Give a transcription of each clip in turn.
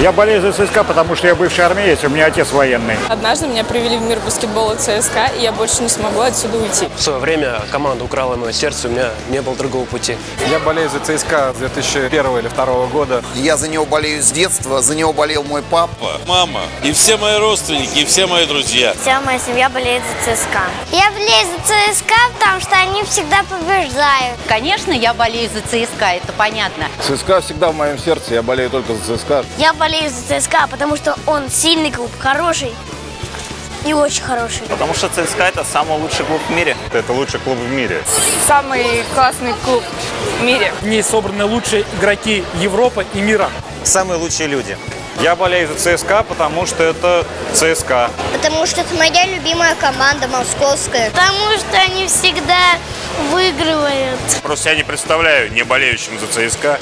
Я болею за ЦСКА, потому что я бывший армеец, у меня отец военный. Однажды меня привели в мир баскетбола ЦСКА, и я больше не смогу отсюда уйти. В свое время команда украла мое сердце, у меня не было другого пути. Я болею за ЦСКА с 2001 или 2002 года. Я за него болею с детства, за него болел мой папа. мама и все мои родственники, и все мои друзья. Вся моя семья болеет за ЦСКА. Я болею за ЦСКА, потому что они всегда побеждают. Конечно, я болею за ЦСКА, это понятно. ЦСКА всегда в моем сердце, я болею только за ЦСКА. Я болею за ЦСКА, потому что он сильный клуб, хороший и очень хороший. Потому что ЦСКА это самый лучший клуб в мире. Это лучший клуб в мире. Самый классный клуб в мире. В ней собраны лучшие игроки Европы и мира. Самые лучшие люди. Я болею за ЦСКА, потому что это ЦСКА. Потому что это моя любимая команда московская. Потому что они всегда выигрывают. Просто я не представляю не болеющим за ЦСКА.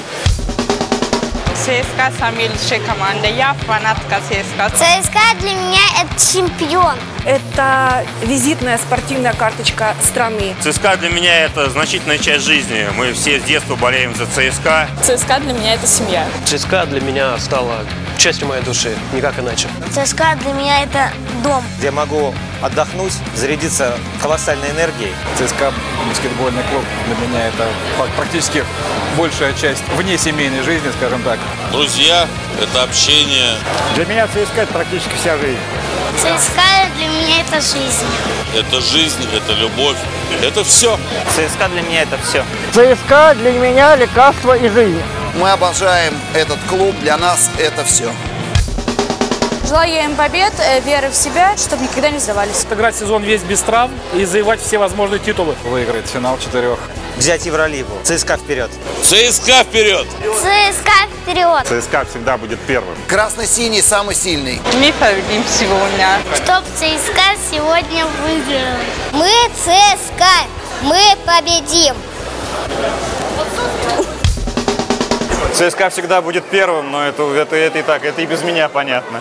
ЦСКА самая лучшая команда. Я фанатка ЦСКА. ЦСКА для меня это чемпион. Это визитная спортивная карточка страны. ЦСКА для меня это значительная часть жизни. Мы все с детства болеем за ЦСКА. ЦСКА для меня это семья. ЦСКА для меня стала частью моей души, никак иначе. ЦСКА для меня это дом. Где могу отдохнуть, зарядиться колоссальной энергией. ЦСКА баскетбольный клуб для меня это практически большая часть вне семейной жизни, скажем так. Друзья, это общение. Для меня ЦСКА это практически вся жизнь. ЦСКА для меня это жизнь. Это жизнь, это любовь, это все. ЦСКА для меня это все. ЦСКА для меня лекарство и жизнь. Мы обожаем этот клуб, для нас это все. Желаю им побед, э, веры в себя, чтобы никогда не сдавались. Сыграть сезон весь без травм и завоевать все возможные титулы. Выиграет финал четырех. Взять Евролигу. ЦСКА вперед. ЦСКА вперед! ЦСКА вперед. ЦСКА всегда будет первым. Красно-синий самый сильный. Мы победим сегодня. Чтоб ЦСКА сегодня выиграл. Мы ЦСКА. Мы победим. ЦСКА всегда будет первым, но это, это, это и так, это и без меня понятно.